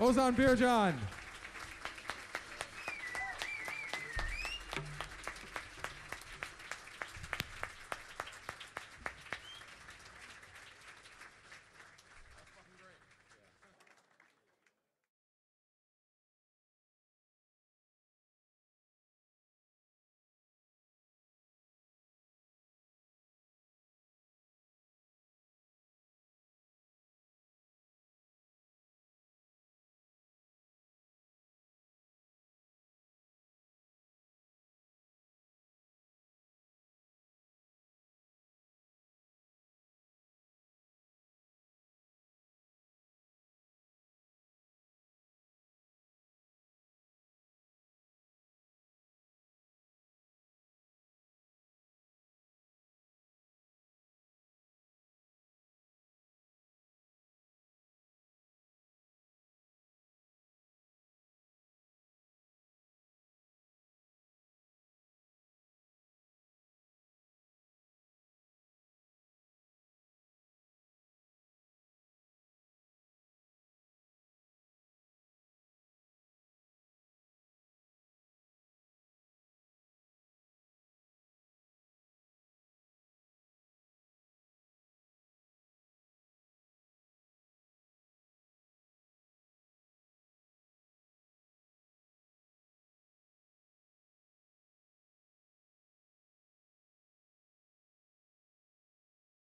Ozan Birjan.